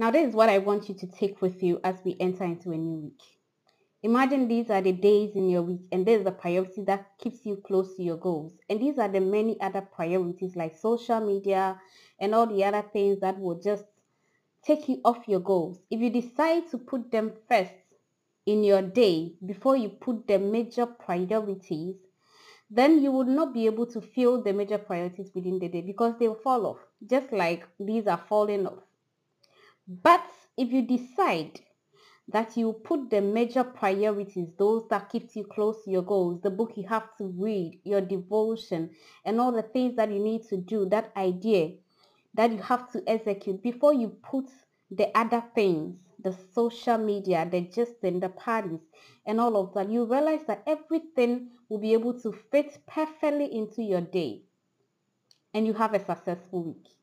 Now, this is what I want you to take with you as we enter into a new week. Imagine these are the days in your week and there's the priority that keeps you close to your goals. And these are the many other priorities like social media and all the other things that will just take you off your goals. If you decide to put them first in your day before you put the major priorities, then you would not be able to feel the major priorities within the day because they will fall off, just like these are falling off. But if you decide that you put the major priorities, those that keep you close to your goals, the book you have to read, your devotion, and all the things that you need to do, that idea that you have to execute before you put the other things, the social media, the just the parties, and all of that, you realize that everything will be able to fit perfectly into your day and you have a successful week.